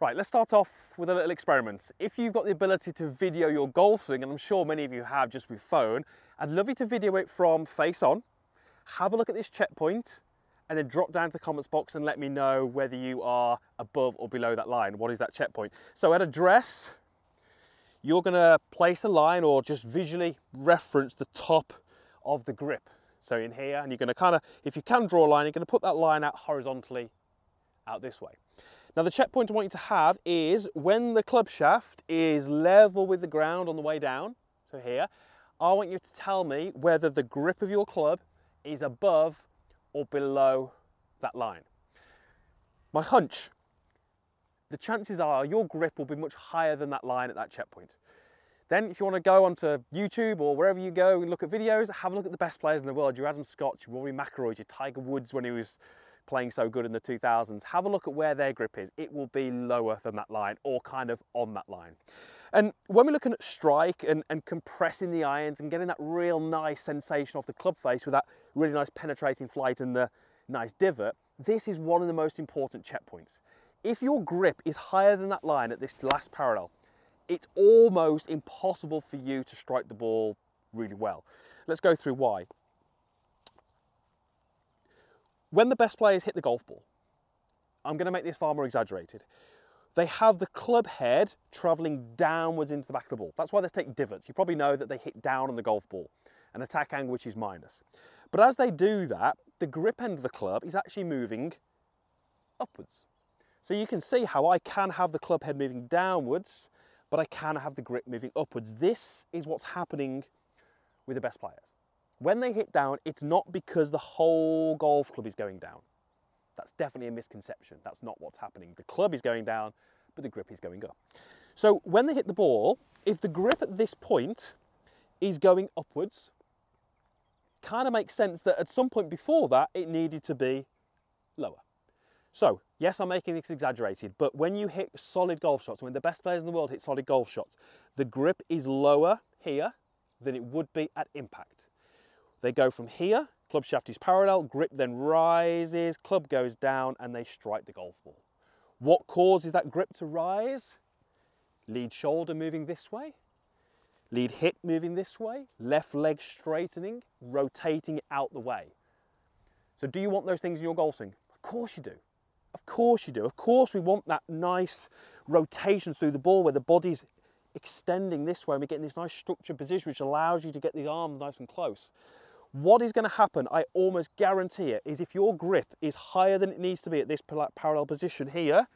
Right, let's start off with a little experiment. If you've got the ability to video your golf swing, and I'm sure many of you have just with phone, I'd love you to video it from face on, have a look at this checkpoint, and then drop down to the comments box and let me know whether you are above or below that line. What is that checkpoint? So at address, you're gonna place a line or just visually reference the top of the grip. So in here, and you're gonna kinda, if you can draw a line, you're gonna put that line out horizontally out this way. Now the checkpoint I want you to have is when the club shaft is level with the ground on the way down, so here, I want you to tell me whether the grip of your club is above or below that line. My hunch, the chances are your grip will be much higher than that line at that checkpoint. Then if you want to go onto YouTube or wherever you go and look at videos, have a look at the best players in the world, your Adam Scott, your Rory McIlroy, your Tiger Woods when he was playing so good in the 2000s, have a look at where their grip is. It will be lower than that line or kind of on that line. And when we're looking at strike and, and compressing the irons and getting that real nice sensation off the club face with that really nice penetrating flight and the nice divot, this is one of the most important checkpoints. If your grip is higher than that line at this last parallel, it's almost impossible for you to strike the ball really well. Let's go through why. When the best players hit the golf ball, I'm going to make this far more exaggerated. They have the club head travelling downwards into the back of the ball. That's why they take divots. You probably know that they hit down on the golf ball, an attack angle which is minus. But as they do that, the grip end of the club is actually moving upwards. So you can see how I can have the club head moving downwards, but I can have the grip moving upwards. This is what's happening with the best players. When they hit down, it's not because the whole golf club is going down. That's definitely a misconception. That's not what's happening. The club is going down, but the grip is going up. So when they hit the ball, if the grip at this point is going upwards, kind of makes sense that at some point before that, it needed to be lower. So, yes, I'm making this exaggerated, but when you hit solid golf shots, when the best players in the world hit solid golf shots, the grip is lower here than it would be at impact. They go from here, club shaft is parallel, grip then rises, club goes down, and they strike the golf ball. What causes that grip to rise? Lead shoulder moving this way, lead hip moving this way, left leg straightening, rotating out the way. So do you want those things in your golf swing? Of course you do. Of course you do. Of course we want that nice rotation through the ball where the body's extending this way and we're getting this nice structured position which allows you to get the arms nice and close. What is going to happen, I almost guarantee it, is if your grip is higher than it needs to be at this parallel position here,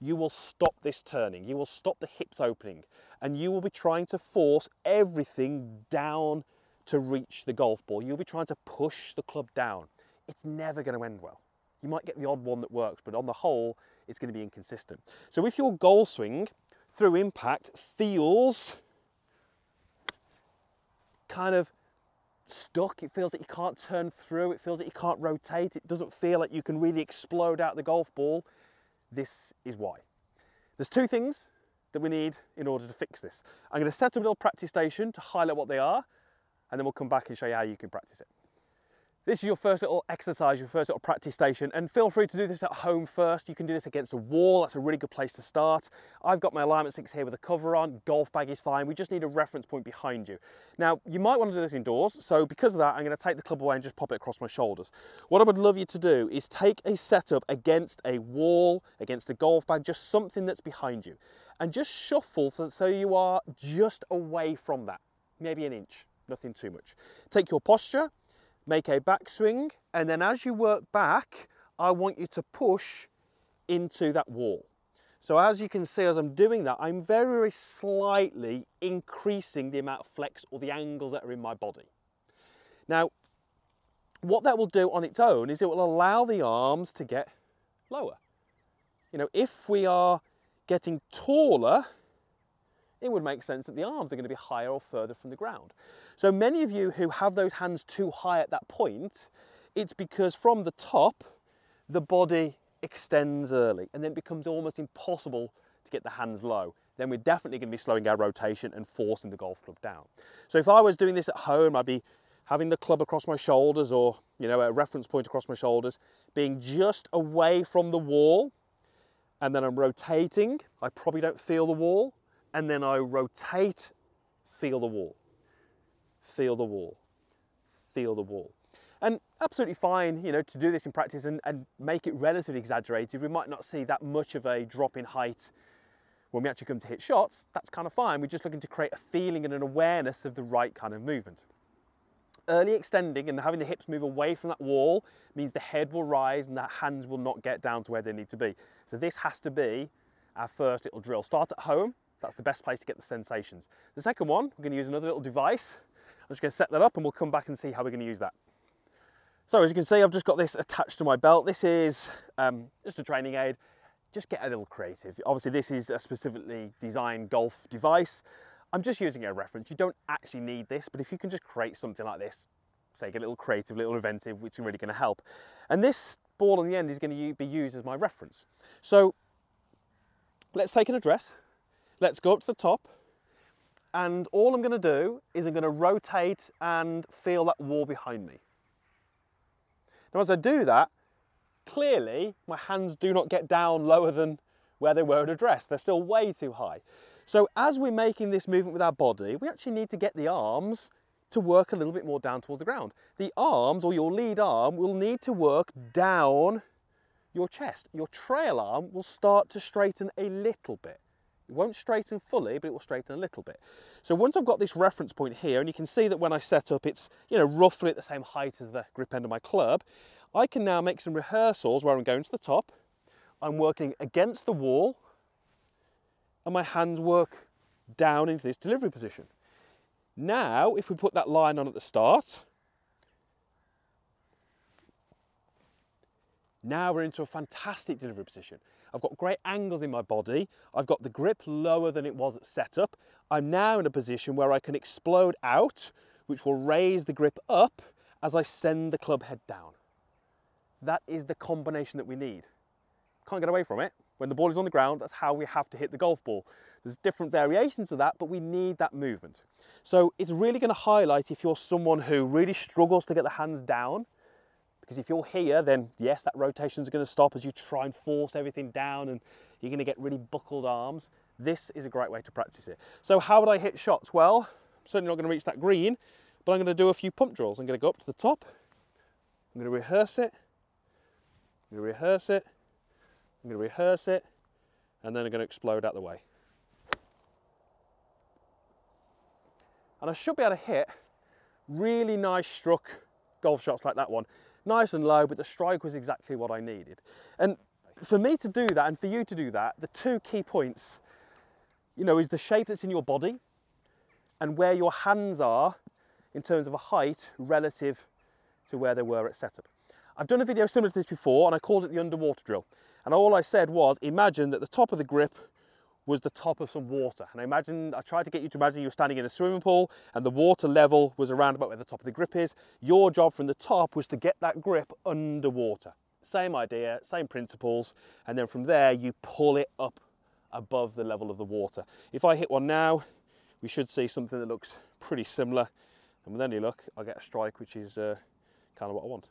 you will stop this turning, you will stop the hips opening, and you will be trying to force everything down to reach the golf ball. You'll be trying to push the club down. It's never going to end well. You might get the odd one that works, but on the whole, it's going to be inconsistent. So if your golf swing through impact feels kind of stuck. It feels that you can't turn through. It feels that you can't rotate. It doesn't feel like you can really explode out the golf ball. This is why. There's two things that we need in order to fix this. I'm going to set up a little practice station to highlight what they are, and then we'll come back and show you how you can practice it. This is your first little exercise, your first little practice station, and feel free to do this at home first. You can do this against a wall, that's a really good place to start. I've got my alignment sticks here with a cover on, golf bag is fine, we just need a reference point behind you. Now, you might want to do this indoors, so because of that, I'm going to take the club away and just pop it across my shoulders. What I would love you to do is take a setup against a wall, against a golf bag, just something that's behind you, and just shuffle so, so you are just away from that, maybe an inch, nothing too much. Take your posture, make a backswing, and then as you work back, I want you to push into that wall. So as you can see, as I'm doing that, I'm very, very slightly increasing the amount of flex or the angles that are in my body. Now, what that will do on its own is it will allow the arms to get lower. You know, if we are getting taller, it would make sense that the arms are going to be higher or further from the ground. So many of you who have those hands too high at that point, it's because from the top, the body extends early and then it becomes almost impossible to get the hands low. Then we're definitely going to be slowing our rotation and forcing the golf club down. So if I was doing this at home, I'd be having the club across my shoulders or, you know, a reference point across my shoulders, being just away from the wall and then I'm rotating. I probably don't feel the wall, and then I rotate, feel the wall, feel the wall, feel the wall. And absolutely fine, you know, to do this in practice and, and make it relatively exaggerated. We might not see that much of a drop in height when we actually come to hit shots. That's kind of fine. We're just looking to create a feeling and an awareness of the right kind of movement. Early extending and having the hips move away from that wall means the head will rise and the hands will not get down to where they need to be. So this has to be our first little drill. Start at home, that's the best place to get the sensations. The second one, we're going to use another little device. I'm just going to set that up and we'll come back and see how we're going to use that. So as you can see, I've just got this attached to my belt. This is um, just a training aid. Just get a little creative. Obviously this is a specifically designed golf device. I'm just using a reference. You don't actually need this, but if you can just create something like this, say get a little creative, little inventive, which is really going to help. And this ball on the end is going to be used as my reference. So let's take an address. Let's go up to the top. And all I'm going to do is I'm going to rotate and feel that wall behind me. Now as I do that, clearly my hands do not get down lower than where they were at address. They're still way too high. So as we're making this movement with our body, we actually need to get the arms to work a little bit more down towards the ground. The arms or your lead arm will need to work down your chest. Your trail arm will start to straighten a little bit. It won't straighten fully, but it will straighten a little bit. So once I've got this reference point here, and you can see that when I set up, it's you know roughly at the same height as the grip end of my club, I can now make some rehearsals where I'm going to the top, I'm working against the wall, and my hands work down into this delivery position. Now, if we put that line on at the start, now we're into a fantastic delivery position. I've got great angles in my body. I've got the grip lower than it was at setup. I'm now in a position where I can explode out, which will raise the grip up as I send the club head down. That is the combination that we need. Can't get away from it. When the ball is on the ground, that's how we have to hit the golf ball. There's different variations of that, but we need that movement. So it's really going to highlight if you're someone who really struggles to get the hands down, because if you're here, then yes, that rotation is going to stop as you try and force everything down and you're going to get really buckled arms. This is a great way to practice it. So how would I hit shots? Well, I'm certainly not going to reach that green, but I'm going to do a few pump drills. I'm going to go up to the top. I'm going to rehearse it. I'm going to rehearse it. I'm going to rehearse it and then I'm going to explode out the way. And I should be able to hit really nice struck golf shots like that one. Nice and low, but the strike was exactly what I needed. And for me to do that and for you to do that, the two key points, you know, is the shape that's in your body and where your hands are in terms of a height relative to where they were at setup. I've done a video similar to this before and I called it the underwater drill. And all I said was, imagine that the top of the grip was the top of some water. And I imagine, I tried to get you to imagine you were standing in a swimming pool and the water level was around about where the top of the grip is. Your job from the top was to get that grip underwater. Same idea, same principles. And then from there, you pull it up above the level of the water. If I hit one now, we should see something that looks pretty similar. And with any luck, I'll get a strike, which is uh, kind of what I want.